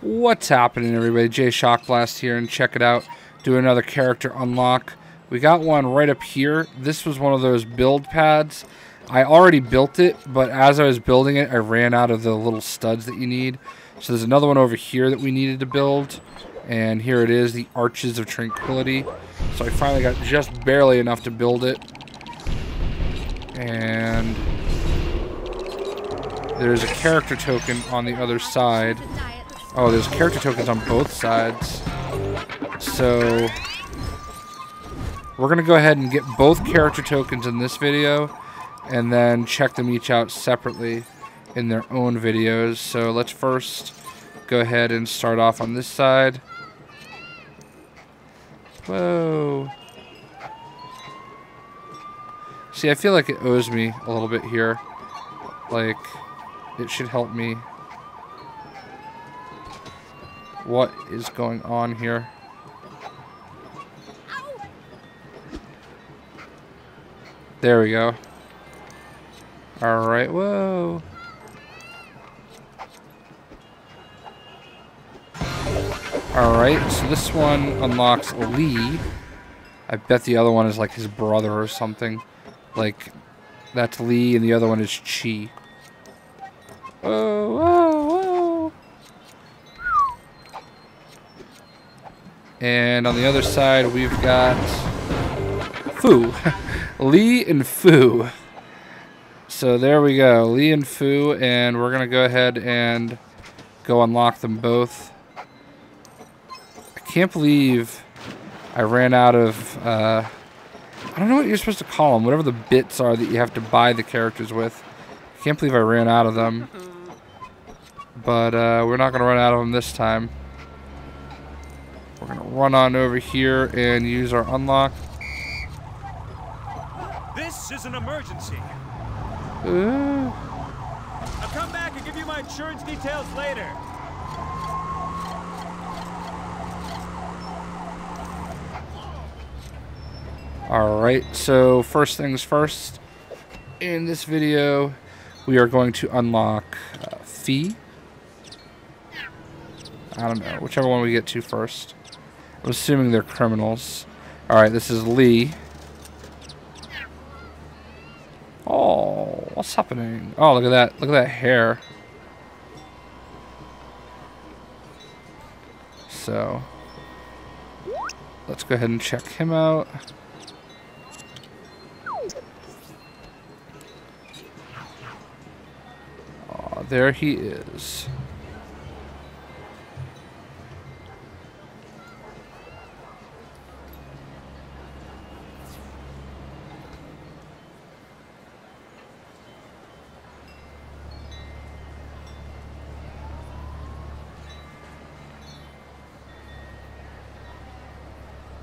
What's happening, everybody? Jay Shockblast here, and check it out. Do another character unlock. We got one right up here. This was one of those build pads. I already built it, but as I was building it, I ran out of the little studs that you need. So there's another one over here that we needed to build. And here it is, the Arches of Tranquility. So I finally got just barely enough to build it. And there's a character token on the other side. Oh, there's character tokens on both sides. So we're to go ahead and get both character tokens in this video and then check them each out separately in their own videos. So let's first go ahead and start off on this side. Whoa. See, I feel like it owes me a little bit here. Like, it should help me. What is going on here? There we go. Alright, whoa. Alright, so this one unlocks Li. I bet the other one is like his brother or something. Like, that's Li and the other one is Chi. Oh, whoa, And on the other side, we've got Fu. Li and Fu. So there we go. Li and Fu, and we're going to go ahead and go unlock them both I can't believe I ran out of, uh, I don't know what you're supposed to call them, whatever the bits are that you have to buy the characters with. I can't believe I ran out of them. But uh, we're not going to run out of them this time. We're going to run on over here and use our unlock. This is an emergency. Uh. I'll come back and give you my insurance details later. Alright, so first things first, in this video, we are going to unlock uh, Fee. I don't know, whichever one we get to first. I'm assuming they're criminals. Alright, this is Li. Oh, what's happening? Oh, look at that. Look at that hair. So, let's go ahead and check him out. there he is.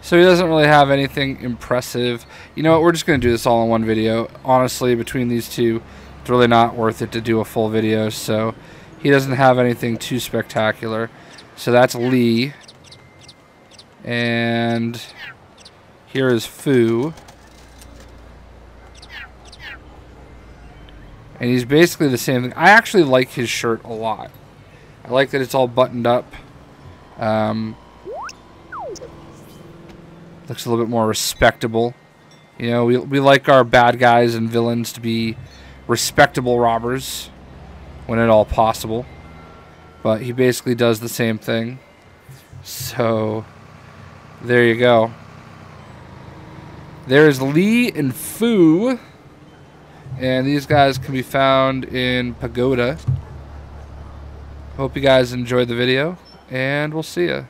So he doesn't really have anything impressive. You know what, we're just going to do this all in one video. Honestly, between these two, it's really not worth it to do a full video, so he doesn't have anything too spectacular. So that's Li. And here is Fu. And he's basically the same thing. I actually like his shirt a lot. I like that it's all buttoned up. Um, looks a little bit more respectable. You know, we, we like our bad guys and villains to be respectable robbers when at all possible. But he basically does the same thing. So, there you go. There's Li and Fu. And these guys can be found in Pagoda. Hope you guys enjoyed the video. And we'll see you.